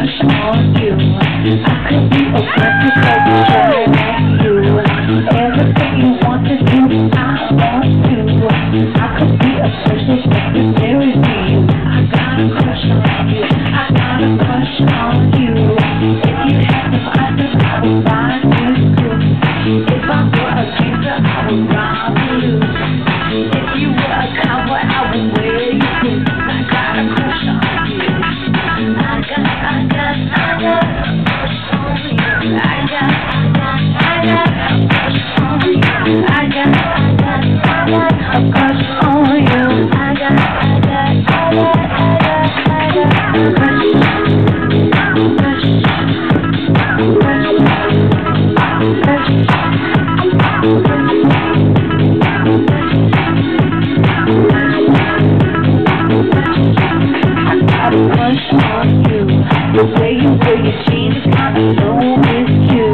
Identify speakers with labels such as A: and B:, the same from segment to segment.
A: crush on you. I could be a practical show The way you wear your jeans, I it's you.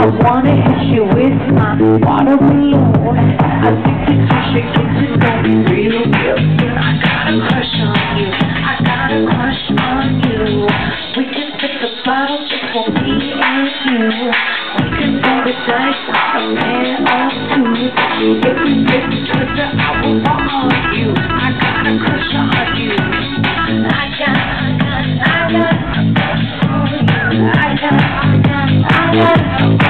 A: I wanna hit you with my water balloon. I think that you should get to know me real, soon. I got a crush on you. I got a crush on you. We can pick the bottle just for me and you. We can roll the dice, a man two. If we get twisted, I will want you. I got a crush on you. I got, I got, I got. I got, I got, I got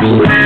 A: Thank you.